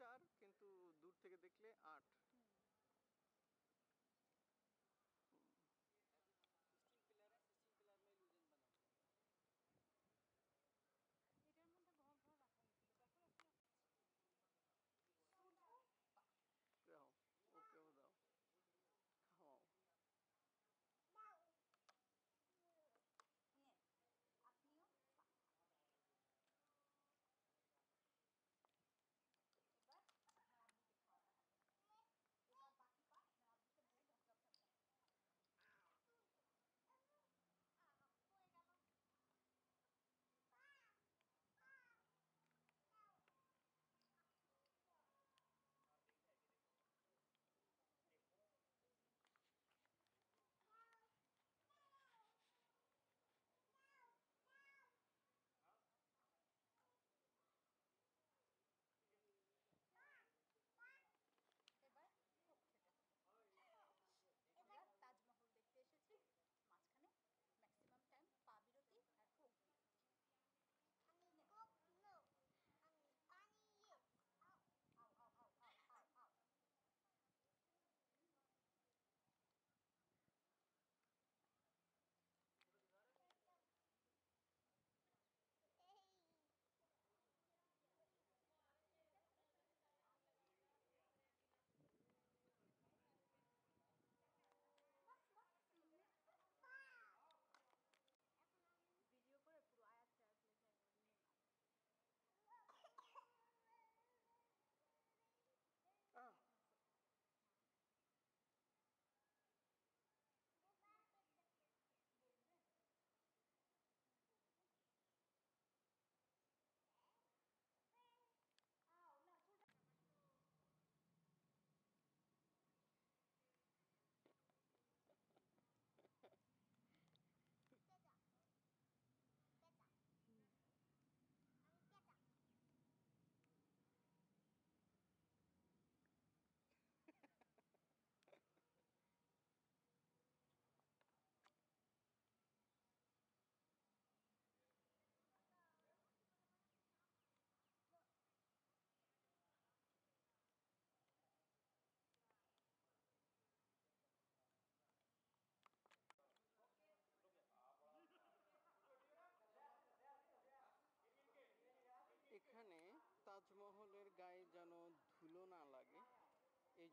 চার কিন্তু দূর থেকে দেখলে আট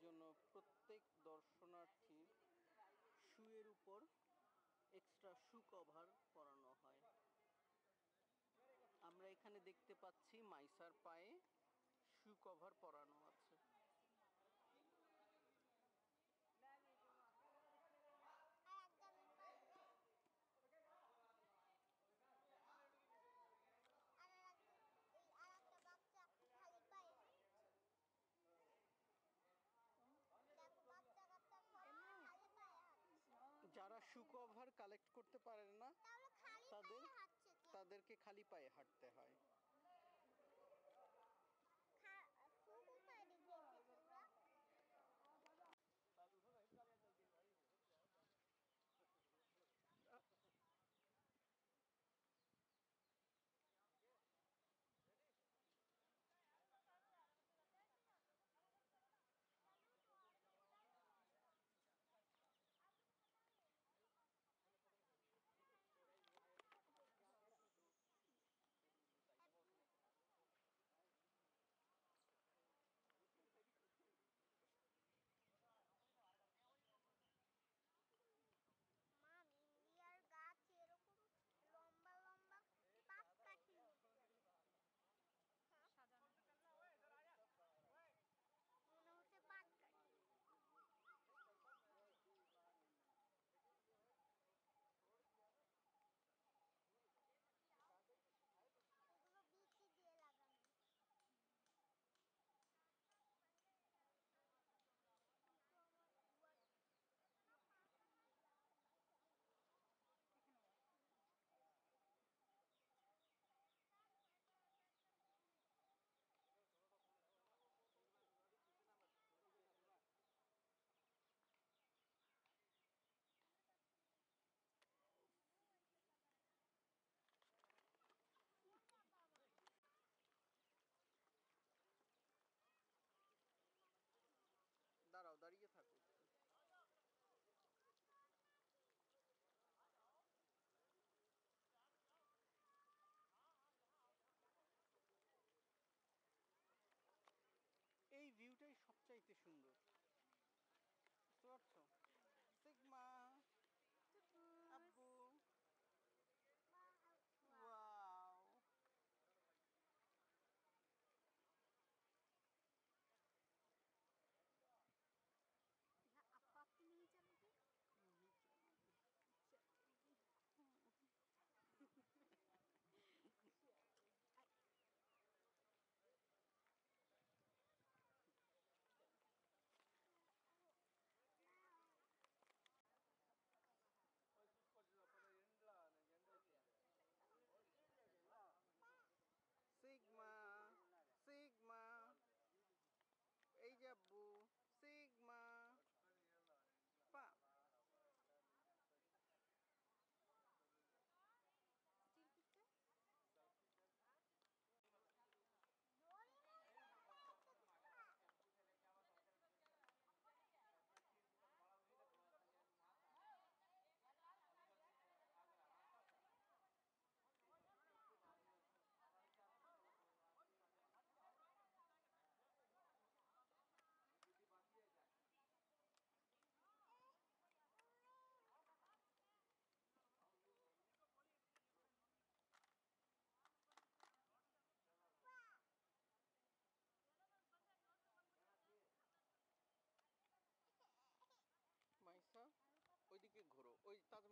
জন্য প্রত্যেক দর্শনার্থীর শুয়ের উপর এক্সট্রা শু কভার পরানো হয়। আমরা এখানে দেখতে পাচ্ছি মাইসার পায়ে শু কভার পরানো। করতে পারে না। তাদের তাদেরকে খালি পায়ে হাঁটতে হয়। 뭐 있다